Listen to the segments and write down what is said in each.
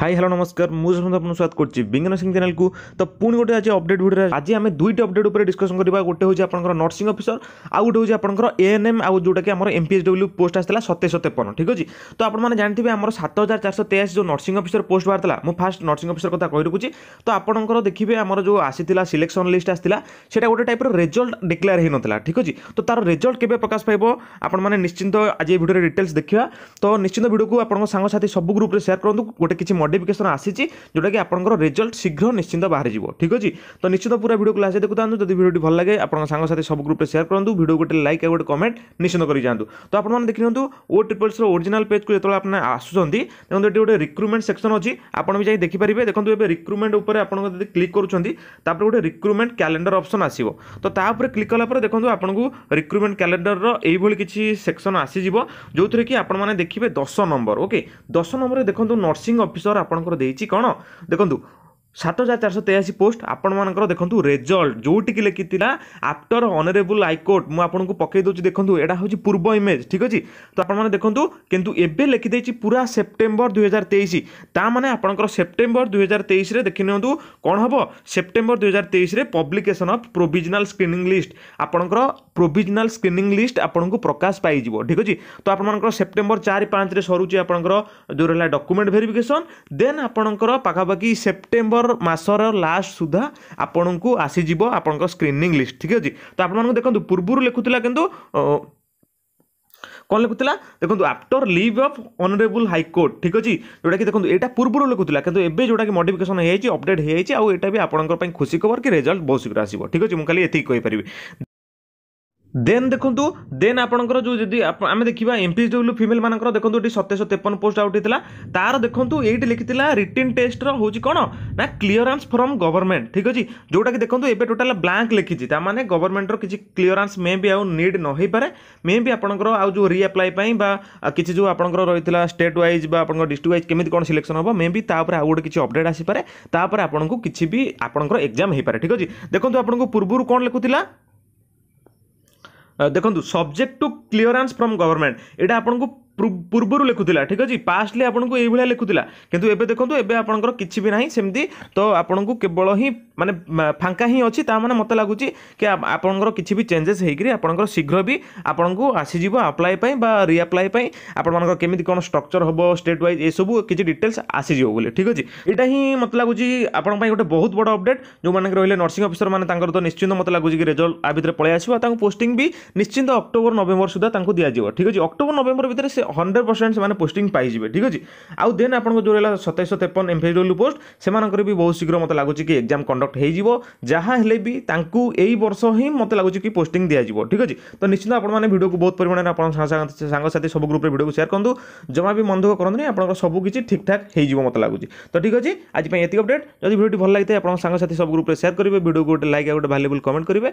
high hello ନମସ୍କାର ମୁଁ ସମସ୍ତ ଆପଣଙ୍କୁ ସ୍ୱାଗତ କରୁଛି ବିଜ୍ଞାନ ସିଂ ଚ୍ୟାନେଲକୁ ତ ପୁଣି ଗୋଟେ ଆଜି ଅପଡେଟ୍ ଭିଡ଼ିଓରେ ଆଜି ଆମେ ଦୁଇଟି ଅପଡେଟ୍ ଉପରେ ଡିସ୍କସନ୍ କରିବା ଗୋଟେ ହେଉଛି ଆପଣଙ୍କର ନର୍ସିଂ ଅଫିସର ଆଉ ଗୋଟେ ହେଉଛି ଆପଣଙ୍କର ଏଏନ୍ଏମ୍ ଆଉ ଯେଉଁଟାକି ଆମର ଏମ୍ପିଏସ୍ ଡବ୍ଲ୍ୟୁ ପୋଷ୍ଟ ଆସିଥିଲା ସତେଇଶହ ତେପନ ଠିକ୍ ଅଛି ତ ଆପଣମାନେ ଜାଣିଥିବେ ଆମର ସାତ ହଜାର ଚାରିଶହ ତେୟାଅଶୀ ଯେଉଁ ନର୍ସିଂ ଅଫିସର ପୋଷ୍ଟ ବାହାରିଥିଲା ମୁଁ ଫାଷ୍ଟ ନର୍ସିଂ ଅଫିସର କଥା କହି ରଖୁଛି ତ ଆପଣଙ୍କର ଦେଖିବେ ଆମର ଯେଉଁ ଆସିଥିଲା ସିଲେକ୍ସନ୍ ଲିଷ୍ଟ ଆସିଥିଲା ସେଇଟା ଗୋଟେ ଟାଇପ୍ର ରେଜଲ୍ଟ ଡିକ୍ଲେୟାର ହୋଇନଥିଲା ଠିକ୍ ଅଛି ତ ତାର ରେଜଲ୍ଟ କେବେ ପ୍ରକାଶ ପାଇବ ଆପଣମାନେ ନିଶ୍ଚିନ୍ତ ଆଜି ଏ ଭିଡ଼ିଓରେ ଡିଟେଲ୍ସ ଦେଖିବା ତ ନିଶ୍ଚିନ୍ତ ଭିଡ଼ିଓକୁ ଆପଣଙ୍କ ସାଙ୍ଗସାଥି ସବୁ ଗ୍ରୁପ୍ରେ ସେୟାର କରନ୍ତୁ ଗୋଟେ କିଛି মডিফিকেসন আসিছি যেটাকি আপনার রেজল্ট শীঘ্র নিশ্চিন্ত বাহারি যাব ঠিক আছে তো নিশ্চিত পুরা ভিডিও ক্লাসে দেখু থাকুন যদি ভিডিওটি ভাল লাগে আপনার সাংসাথী সব গ্রুপে সেয়ার করুন ভিডিও গোটে লাইক আর গোটে কমেন্ট নিশ্চিত করে যাতে তো আপনার দেখি নিউ ও ট্রিপলসর ওরিজিনাল পেজকু যেত আপনার আসুচার দেখুন এটি গোটে রিক্রুটমেন্ট সেকশন অছি আপনার যাই দেখিপারে দেখুন এবার রিক্রুটমেন্ট উপরে আপনার যদি ক্লিক করছেন তাপরে গোটে রিক্রুটমেন্ট ক্যালেন্ডর অপসন আসব তো তাপরে ক্লিক কলাপরে দেখুন আপনার রিক্রুটমেন্ট ক্যালেন্ডর এইভাবে কিছু সেকশন আসিযোগ যেউথে কি আপনার দেখবে দশ নম্বর ওকে দশ নম্বরে দেখুন নর্সিং অফিসর ଆପଣଙ୍କର ଦେଇଛି କ'ଣ ଦେଖନ୍ତୁ সাত হাজার চারশো তেয়াশি পোস্ট ଆପଣମାନଙ୍କର ଦେଖନ୍ତୁ ରେଜଲ୍ଟ ଯେଉଁଠିକି ଲେଖିଥିଲା ଆଫ୍ଟର ଅନରେବୁଲ୍ ହାଇକୋର୍ଟ ମୁଁ ଆପଣଙ୍କୁ ପକାଇ ଦେଉଛି ଦେଖନ୍ତୁ ଏଇଟା ହେଉଛି ପୂର୍ବ ଇମେଜ୍ ଠିକ୍ ଅଛି ତ ଆପଣମାନେ ଦେଖନ୍ତୁ କିନ୍ତୁ ଏବେ ଲେଖିଦେଇଛି ପୁରା ସେପ୍ଟେମ୍ବର ଦୁଇହଜାର ତେଇଶ ତା ମାନେ ଆପଣଙ୍କର ସେପ୍ଟେମ୍ବର ଦୁଇହଜାର ତେଇଶରେ ଦେଖିନିଅନ୍ତୁ କ'ଣ ହେବ ସେପ୍ଟେମ୍ବର ଦୁଇହଜାର ତେଇଶରେ publication of provisional screening list ଆପଣଙ୍କର ପ୍ରୋଭିଜନାଲ୍ ସ୍କ୍ରିନିଂ ଲିଷ୍ଟ ଆପଣଙ୍କୁ ପ୍ରକାଶ ପାଇଯିବ ଠିକ୍ ଅଛି ତ ଆପଣମାନଙ୍କର ସେପ୍ଟେମ୍ବର ଚାରି ପାଞ୍ଚରେ ସରୁଛି ଆପଣଙ୍କର ଯେଉଁ ରହିଲା ଡକୁମେଣ୍ଟ ଭେରିଫିକେସନ୍ ଦେନ୍ ଆପଣଙ୍କର ପାଖାପାଖି ସେପ୍ଟେମ୍ବର ডিসেম্বর মাসর লাস্ট সুদ্ধা আপনার আসিযোগ আপনার স্ক্রিনিং লিষ্ট ঠিক আছে তো আপনার দেখুন পূর্বর লেখুলা কিন্তু কম লেখুলা দেখুন after leave of honourable high court ঠিক আছে যেটা কি দেখুন এটা পূর্বর লেখুলা কিন্তু এবে যেটা কি মডিফিকেসন হয়েছে অপডেট হয়েছে আউ এটা বি আপনার খুশি খবর কি রেজল্ট বহু শীঘ্র আসব ঠিক আছে মু খালি এটি কইপারি ଦେନ୍ ଦେଖନ୍ତୁ ଦେନ୍ ଆପଣଙ୍କର ଯେଉଁ ଯଦି ଆମେ ଦେଖିବା ଏମ୍ ପିସ୍ ଡବ୍ଲ୍ୟୁ ଫିମେଲ୍ ମାନଙ୍କର ଦେଖନ୍ତୁ ଏଠି ସତେଇଶହ ତେପନ ପୋଷ୍ଟ ଆଉଟ୍ ହେଇଥିଲା ତାର ଦେଖନ୍ତୁ ଏଇଠି ଲିଖିଥିଲା ରିଟିନ୍ ଟେଷ୍ଟର ହେଉଛି କ'ଣ ନା କ୍ଲିୟରାନ୍ସ ଫ୍ରମ୍ ଗଭର୍ଣ୍ଣମେଣ୍ଟ ଠିକ୍ ଅଛି ଯେଉଁଟାକି ଦେଖନ୍ତୁ ଏବେ ଟୋଟାଲ୍ ବ୍ଲାଙ୍କ ଲେଖିଛି ତାମାନେ ଗଭର୍ଣ୍ଣମେଣ୍ଟର କିଛି କ୍ଲିୟରାନ୍ସ ମେ ବି ଆଉ ନିଡ୍ ନ ହେଇପାରେ ମେ ବି ଆପଣଙ୍କର ଆଉ ଯେଉଁ ରିଆପ୍ଲାଏ ପାଇଁ ବା କିଛି ଯେଉଁ ଆପଣଙ୍କର ରହିଥିଲା ଷ୍ଟେଟ୍ ୱାଇଜ୍ ବା ଆପଣଙ୍କ ଡିଷ୍ଟ୍ରିକ୍ଟ ୱାଇଜ୍ କେମିତି କ'ଣ ସିଲେକ୍ସନ୍ ହେବ ମେ ବି ତାପରେ ଆଉ ଗୋଟେ କିଛି ଅପଡ଼େଟ୍ ଆସିପାରେ ତାପରେ ଆପଣଙ୍କୁ କିଛି ବି ଆପଣଙ୍କର ଏକ୍ଜାମ୍ ହେଇପାରେ ଠିକ୍ ଅଛି ଦେଖନ୍ତୁ ଆପଣଙ୍କୁ ପୂର୍ବରୁ କ'ଣ ଲେଖୁଥିଲା ଦେଖନ୍ତୁ subject to clearance from government ଏଇଟା ଆପଣଙ୍କୁ ପୂର୍ବରୁ ଲେଖୁଥିଲା ଠିକ୍ ଅଛି ପାଷ୍ଟଲି ଆପଣଙ୍କୁ ଏଇଭଳିଆ ଲେଖୁଥିଲା କିନ୍ତୁ ଏବେ ଦେଖନ୍ତୁ ଏବେ ଆପଣଙ୍କର କିଛି ବି ନାହିଁ ସେମିତି ତ ଆପଣଙ୍କୁ କେବଳ ହିଁ মানে ଫାଙ୍କା ହିଁ ଅଛି ତା'ମାନେ ମୋତେ ଲାଗୁଛି କି ଆପଣଙ୍କର କିଛି ବି ଚେଞ୍ଜେସ୍ ହେଇକରି ଆପଣଙ୍କର ଶୀଘ୍ର ବି ଆପଣଙ୍କୁ ଆସିଯିବ ଆପ୍ଲାଏ ପାଇଁ ବା ରିଆପ୍ଲାଏ ପାଇଁ ଆପଣମାନଙ୍କର କେମିତି କ'ଣ ଷ୍ଟ୍ରକ୍ଚର୍ ହେବ ଷ୍ଟେଟ୍ ୱାଇଜ୍ ଏସବୁ କିଛି ଡିଟେଲ୍ସ ଆସିଯିବ ବୋଲି ଠିକ୍ ଅଛି ଏଇଟା ହିଁ ମୋତେ ଲାଗୁଛି ଆପଣଙ୍କ ପାଇଁ ଗୋଟେ ବହୁତ ବଡ଼ ଅପଡେଟ୍ ଯେଉଁମାନେ ରହିଲେ ନର୍ସିଂ ଅଫିସର ମାନେ ତାଙ୍କର ତ ନିଶ୍ଚିନ୍ତ ମୋତେ ଲାଗୁଛି କି ରେଜଲ୍ଟ ଆ ଭିତରେ ପଳେଇ ଆସିବ ତାଙ୍କୁ ପୋଷ୍ଟିଂ ବି ନିଶ୍ଚିନ୍ତ ଅକ୍ଟୋବର ନଭେମ୍ବର ସୁଦ୍ଧା ତାଙ୍କୁ ଦିଆଯିବ ଠିକ୍ ଅଛି ଅକ୍ଟୋବର ନଭେମ୍ବର ଭିତରେ ସେ ହଣ୍ଡ୍ରେଡ଼ ପରସେଣ୍ଟ ସେମାନେ ପୋଷ୍ଟିଂ ପାଇଯିବେ ଠିକ୍ ଅଛି ଆଉ ଦେନ୍ ଆପଣଙ୍କ ଯେଉଁ ରହିଲା ସତେଇଶହ ତେପନ ଏମ୍ଫେଜ୍ ପୋଷ୍ଟ ସେମାନଙ୍କର ବି ବହୁତ ଶୀଘ୍ର ମୋତେ ଲାଗୁଛି କି ଏକ୍ଜାମ୍ କଣ୍ଡକ୍ଟ কন্ডক্ট ହୋଇଯିବ ଯାହା ହେଲେ ବି ତାଙ୍କୁ ଏଇ ବର୍ଷ ହିଁ ମୋତେ ଲାଗୁଛି କି ପୋଷ୍ଟିଂ ଦିଆଯିବ ଠିକ୍ ଅଛି ତ ନିଶ୍ଚିତ ଆପଣମାନେ ଭିଡ଼ିଓକୁ ବହୁତ ପରିମାଣରେ ଆପଣଙ୍କ ସାଙ୍ଗସାଥି ସବୁ ଗ୍ରୁପ୍ରେ ଭିଡ଼ିଓକୁ ସେୟାର କରନ୍ତୁ ଜମା ବି ମନ ଦୁଃଖ କରନ୍ତୁନି ଆପଣଙ୍କର ସବୁ କିଛି ଠିକ୍ଠାକ୍ ହୋଇଯିବ ମୋତେ ଲାଗୁଛି ତ ଠିକ୍ ଅଛି ଆଜି ପାଇଁ ଏତିକି ଅପଡ଼େଟ୍ ଯଦି ভিডিওটি ভাল লাগিতে আপনার সাংসাথী সব গ্রুপে সেয়ার করবে ভিডিওকে গোটে লাইক আর গোটে ভালুবল কমেন্ট করবে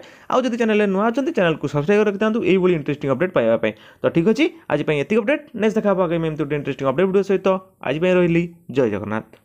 যদি চ্যানেলে নূয়া অনেক চ্যানেলকে সবসক্রাইব রাখি থাকে এইভাবে ইন্টারেস্টিং অপডেট পাওয়া তো ঠিক আছে আজ এত অপডেট নেক্সট দেখা হব আগামী এমতি গোটে ইন্টারেস্টিং অপডেট ভিডিও সহ আজ রহলি জয় জগন্নাথ